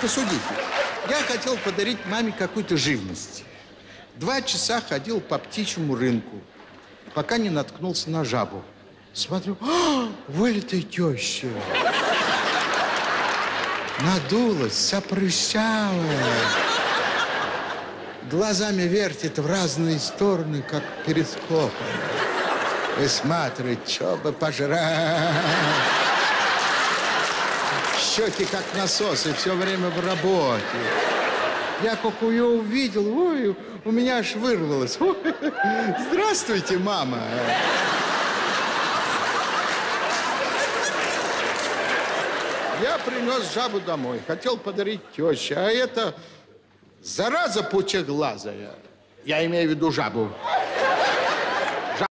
посудите. Я хотел подарить маме какую-то живность. Два часа ходил по птичьему рынку, пока не наткнулся на жабу. Смотрю, а, вылитая теща. Надулась, вся прыщавая. Глазами вертит в разные стороны, как перископ. Высматривает, что бы пожрать. Щеки как насосы, все время в работе. Я как ее увидел, ой, у меня аж вырвалось. Ой, здравствуйте, мама. Я принес жабу домой, хотел подарить теще, а это зараза пучеглазая. Я имею в виду жабу.